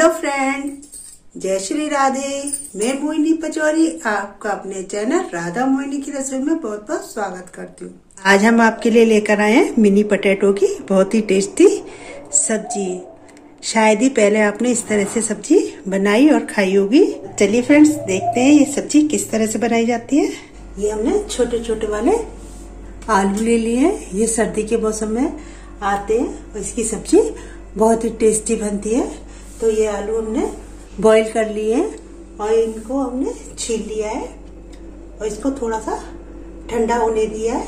Hello friend, जय श्री राधे। मैं मोहिनी पचौरी, आपका अपने चैनल राधा मोहिनी की रसोई में बहुत बहुत स्वागत करती हूँ। आज हम आपके लिए लेकर आए हैं मिनी पटेटो की बहुत ही टेस्टी सब्ज़ी। शायद ही पहले आपने इस तरह से सब्ज़ी बनाई और खाई होगी। चलिए फ्रेंड्स, देखते हैं ये सब्ज़ी किस तरह से बनाई जाती है। ये हमने छोटे छोटे वाले आलू ले लिए हैं। ये सर्दी के मौसम में आते हैं इसकी सब्ज़ी बहुत ही टेस्टी बनती है। तो ये आलू हमने बॉईल कर लिए हैं और इनको हमने छील लिया है और इसको थोड़ा सा ठंडा होने दिया है।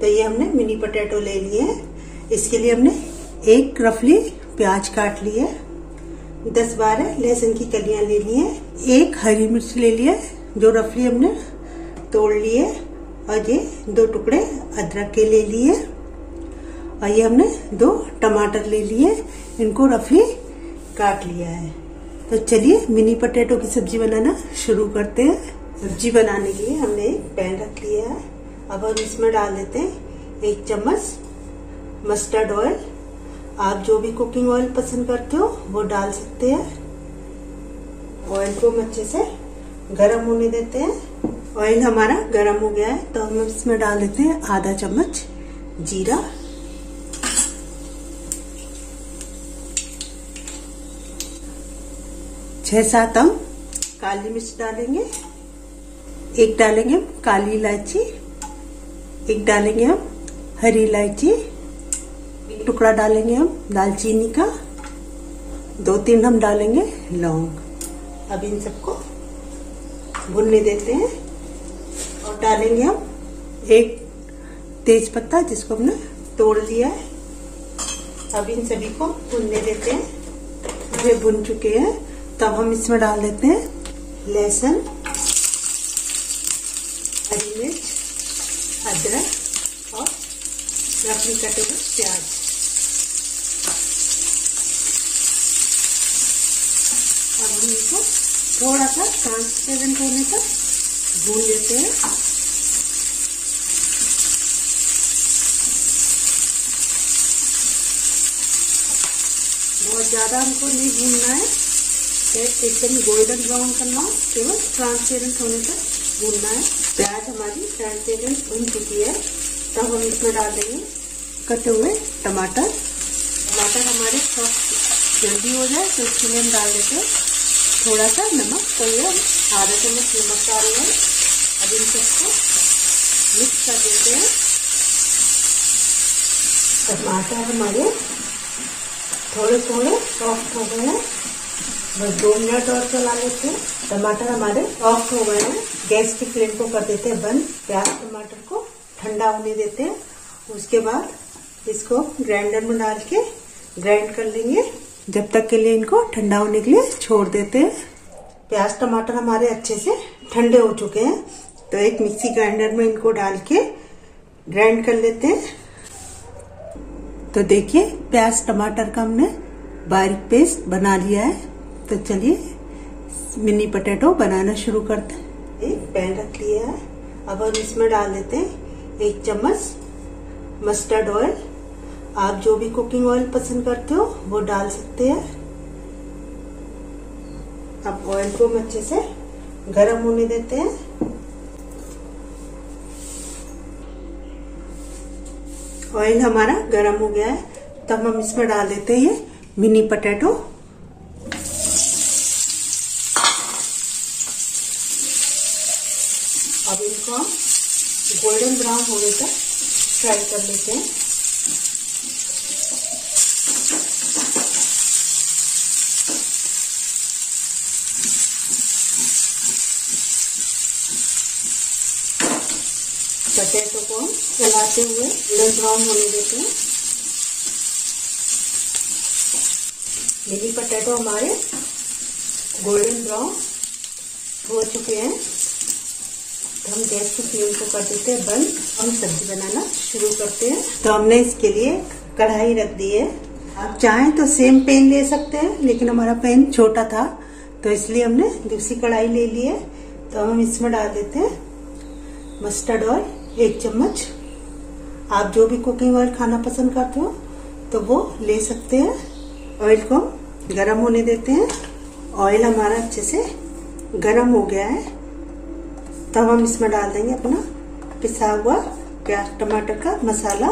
तो ये हमने मिनी पोटैटो ले लिए हैं। इसके लिए हमने एक रफली प्याज काट लिया दस बारह लहसुन की कलियाँ ले ली हैं। एक हरी मिर्च ले लिया जो रफली हमने तोड़ लिए और ये दो टुकड़े अदरक के ले लिए और ये हमने दो टमाटर ले लिए इनको रफली काट लिया है। तो चलिए मिनी पटेटो की सब्ज़ी बनाना शुरू करते हैं। सब्ज़ी बनाने के लिए हमने एक पैन रख लिया है। अब हम इसमें डाल देते हैं एक चम्मच मस्टर्ड ऑयल आप जो भी कुकिंग ऑयल पसंद करते हो, वो डाल सकते हैं। ऑयल को हम अच्छे से गर्म होने देते हैं। ऑयल हमारा गर्म हो गया है तो हम इसमें डाल देते हैं आधा चम्मच जीरा। छह सात हम काली मिर्च डालेंगे, एक डालेंगे हम काली इलायची, एक डालेंगे हम हरी इलायची एक टुकड़ा डालेंगे हम दालचीनी का दो तीन हम डालेंगे लौंग। अब इन सबको भुनने देते हैं और डालेंगे हम एक तेज पत्ता जिसको हमने तोड़ लिया है। अब इन सभी को भुनने देते हैं। ये भुन चुके हैं। तब हम इसमें डाल देते हैं लहसुन, हरी मिर्च, अदरक और रफली कटे हुए प्याज। अब हम इनको थोड़ा सा ट्रांसपेरेंट होने तक भून लेते हैं। बहुत ज़्यादा हमको नहीं भूनना है। एकदम गोल्डन ब्राउन करना केवल ट्रांसपेरेंट होने तक भूनना है प्याज हमारी ट्रांसपेरेंट भून चुकी है तब हम इसमें डाल देंगे कटे हुए टमाटर टमाटर हमारे सॉफ्ट जल्दी हो जाए तो इसके लिए हम डाल देते हैं थोड़ा सा नमक तो ये हम आधा चम्मच नमक डाल रहे हैं अब इन सबको मिक्स कर देते हैं टमाटर हमारे थोड़े थोड़े सॉफ्ट हो गए हैं बस दो मिनट और चला लेते हैं। टमाटर हमारे सॉफ्ट हो गए हैं। गैस की फ्लेम को कर देते हैं बंद। प्याज टमाटर को ठंडा होने देते हैं। उसके बाद इसको ग्राइंडर में डाल के ग्राइंड कर लेंगे। जब तक के लिए इनको ठंडा होने के लिए छोड़ देते हैं। प्याज टमाटर हमारे अच्छे से ठंडे हो चुके हैं। तो एक मिक्सी ग्राइंडर में इनको डाल के ग्राइंड कर लेते हैं। तो देखिए, प्याज टमाटर का हमने बारीक पेस्ट बना लिया है। तो चलिए, मिनी पटेटो बनाना शुरू करते हैं। एक पैन रख लिया है। अब हम इसमें डाल देते हैं एक चम्मच मस्टर्ड ऑयल आप जो भी कुकिंग ऑयल पसंद करते हो, वो डाल सकते हैं। अब ऑयल को हम अच्छे से गर्म होने देते हैं। ऑयल हमारा गर्म हो गया है। तब हम इसमें डाल देते हैं ये मिनी पोटैटो अब इनको हम गोल्डन ब्राउन होने तक फ्राई कर लेते हैं। पटेटो को हम चलाते हुए गोल्डन ब्राउन होने देते हैं। मिनी पटेटो हमारे गोल्डन ब्राउन हो चुके हैं। तो हम गैस की फ्लेम को कर देते हैं बंद। हम सब्ज़ी बनाना शुरू करते हैं। तो हमने इसके लिए कढ़ाई रख दी है। आप चाहें तो सेम पेन ले सकते हैं, लेकिन हमारा पेन छोटा था तो इसलिए हमने दूसरी कढ़ाई ले ली है। तो हम इसमें डाल देते हैं मस्टर्ड ऑयल, एक चम्मच। आप जो भी कुकिंग ऑयल खाना पसंद करते हो तो वो ले सकते हैं। ऑयल को गरम होने देते हैं। ऑयल हमारा अच्छे से गरम हो गया है। तब हम इसमें डाल देंगे अपना पिसा हुआ प्याज, टमाटर का मसाला।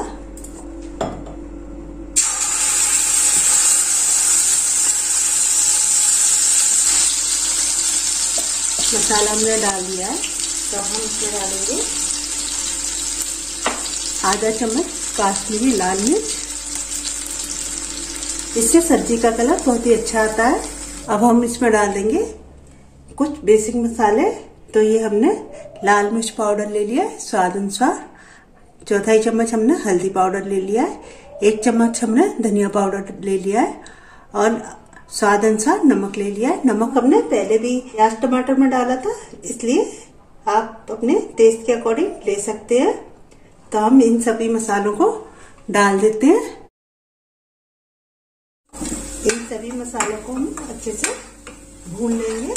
मसाला हमने डाल दिया है। तो हम इसमें डालेंगे आधा चम्मच काश्मीरी लाल मिर्च। इससे सब्ज़ी का कलर बहुत ही अच्छा आता है। अब हम इसमें डाल देंगे कुछ बेसिक मसाले। तो ये हमने लाल मिर्च पाउडर ले लिया है, स्वाद अनुसार। चौथाई चम्मच हमने हल्दी पाउडर ले लिया है, एक चम्मच हमने धनिया पाउडर ले लिया है, और स्वाद अनुसार नमक ले लिया है। नमक हमने पहले भी प्याज टमाटर में डाला था, इसलिए आप अपने टेस्ट के अकॉर्डिंग ले सकते हैं। तो हम इन सभी मसालों को डाल देते हैं। इन सभी मसालों को हम अच्छे से भून लेंगे।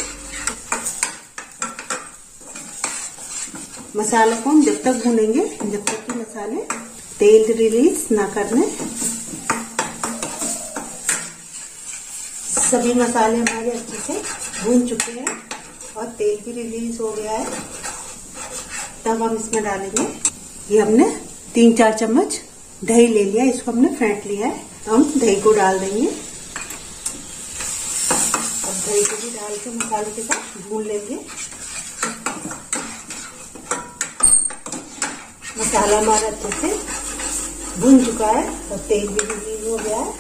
मसालों को हम जब तक भूनेंगे, जब तक कि मसाले तेल रिलीज़ ना करने सभी मसाले हमारे अच्छे से भून चुके हैं और तेल भी रिलीज़ हो गया है। तब हम इसमें डालेंगे, ये हमने तीन चार चम्मच दही ले लिया, इसको हमने फेंट लिया है। तो हम दही को डाल देंगे। अब दही को भी डाल के मसाले के साथ भून लेंगे। मसाला हमारा अच्छे से भून चुका है और तेल भी रिलीज़ हो गया है।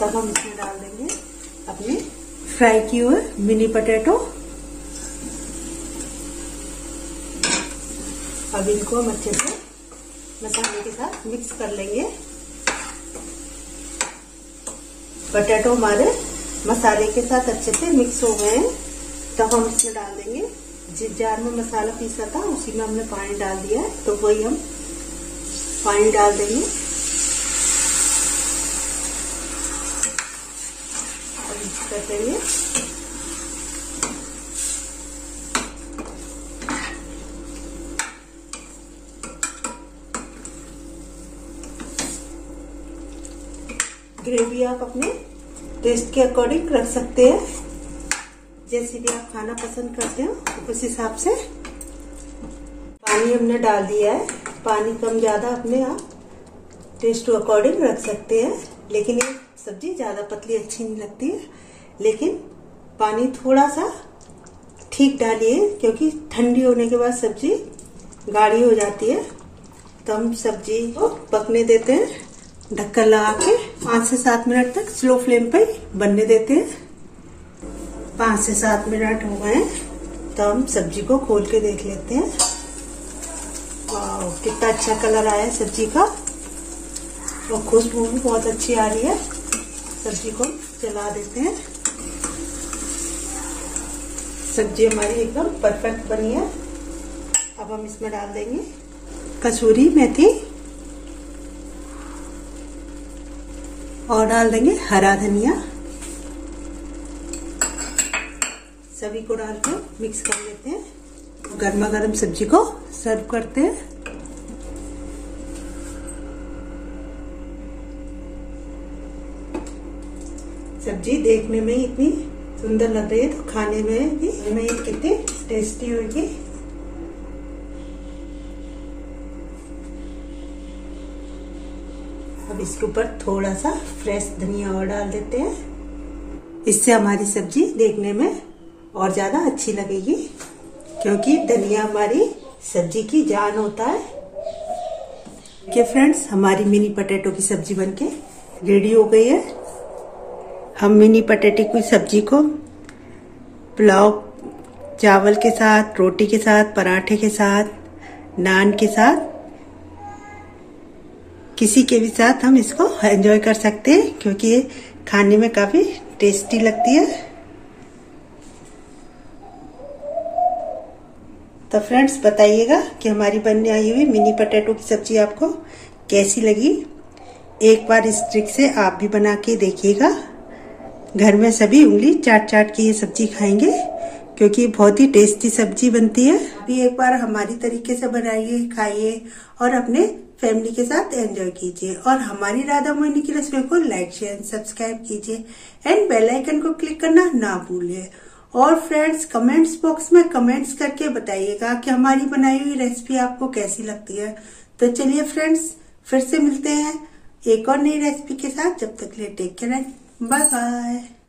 तब हम इसमें डाल देंगे अपने फ्राई किए हुए मिनी पटेटो। अब इनको हम अच्छे से मसाले के साथ मिक्स कर लेंगे। पटेटो हमारे मसाले के साथ अच्छे से मिक्स हो गए हैं। तब हम इसमें डाल देंगे। जिस जार में मसाला पीसा था, उसी में हमने पानी डाल दिया है। तो वही हम पानी डाल देंगे। कर देंगे ग्रेवी आप अपने टेस्ट के अकॉर्डिंग रख सकते हैं। जैसे भी आप खाना पसंद करते हो, उस हिसाब से पानी हमने डाल दिया है। पानी कम ज़्यादा अपने आप टेस्ट अकॉर्डिंग रख सकते हैं, लेकिन ये सब्ज़ी ज़्यादा पतली अच्छी नहीं लगती है। लेकिन पानी थोड़ा सा ठीक डालिए, क्योंकि ठंडी होने के बाद सब्ज़ी गाढ़ी हो जाती है। तो हम सब्ज़ी को पकने देते हैं, ढक्कन लगा के पाँच से सात मिनट तक स्लो फ्लेम पे बनने देते हैं। पाँच से सात मिनट हो गए तो हम सब्ज़ी को खोल के देख लेते हैं। कितना अच्छा कलर आया है सब्ज़ी का। और खुशबू भी बहुत अच्छी आ रही है। सब्ज़ी को चला देते हैं। सब्ज़ी हमारी एकदम परफेक्ट बनी है। अब हम इसमें डाल देंगे कसूरी मेथी। और डाल देंगे हरा धनिया। सभी को डाल के मिक्स कर लेते हैं। गर्मा गर्म सब्ज़ी को सर्व करते हैं। सब्ज़ी देखने में इतनी सुंदर लग रही है तो खाने में भी में कितनी टेस्टी होगी। अब इसके ऊपर थोड़ा सा फ्रेश धनिया और डाल देते हैं। इससे हमारी सब्ज़ी देखने में और ज़्यादा अच्छी लगेगी, क्योंकि धनिया हमारी सब्ज़ी की जान होता है। फ्रेंड्स हमारी मिनी पटेटो की सब्ज़ी बनके रेडी हो गई है। हम मिनी पटेटे की सब्ज़ी को पुलाव, चावल के साथ, रोटी के साथ, पराठे के साथ, नान के साथ, किसी के भी साथ हम इसको एंजॉय कर सकते हैं, क्योंकि ये खाने में काफ़ी टेस्टी लगती है। तो फ्रेंड्स बताइएगा कि हमारी बनने आई हुई मिनी पटेटो की सब्ज़ी आपको कैसी लगी? एक बार इस ट्रिक से आप भी बना के देखिएगा। घर में सभी उंगली चाट चाट के ये सब्ज़ी खाएँगे, क्योंकि बहुत ही टेस्टी सब्ज़ी बनती है। भी एक बार हमारी तरीके से बनाइए, खाइए और अपने फैमिली के साथ एंजॉय कीजिए। और हमारी राधा मोहिनी की रसोई को लाइक, शेयर सब्सक्राइब कीजिए। एंड बेल आइकन को क्लिक करना ना भूलिए। और फ्रेंड्स, कमेंट्स बॉक्स में कमेंट्स करके बताइएगा कि हमारी बनाई हुई रेसिपी आपको कैसी लगती है। तो चलिए फ्रेंड्स, फिर से मिलते हैं एक और नई रेसिपी के साथ। जब तक ले टेक केयर Bye bye.